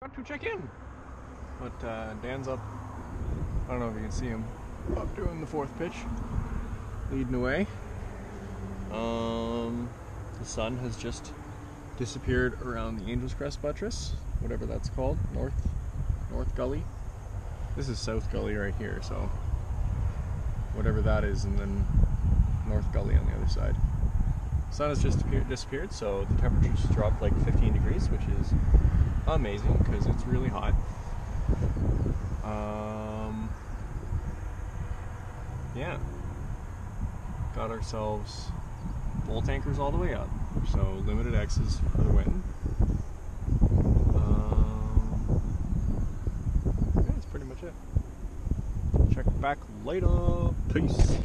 got to check in. But uh, Dan's up. I don't know if you can see him up doing the fourth pitch, leading away. Um, the sun has just disappeared around the Angel's Crest buttress, whatever that's called, north north gully. This is south gully right here, so whatever that is, and then north gully on the other side. Sun has just disappeared, so the temperature's dropped like 15 degrees, which is amazing because it's really hot. Um, yeah, got ourselves full tankers all the way up, so limited X's for the win. Um, yeah, that's pretty much it. Check back later. Peace.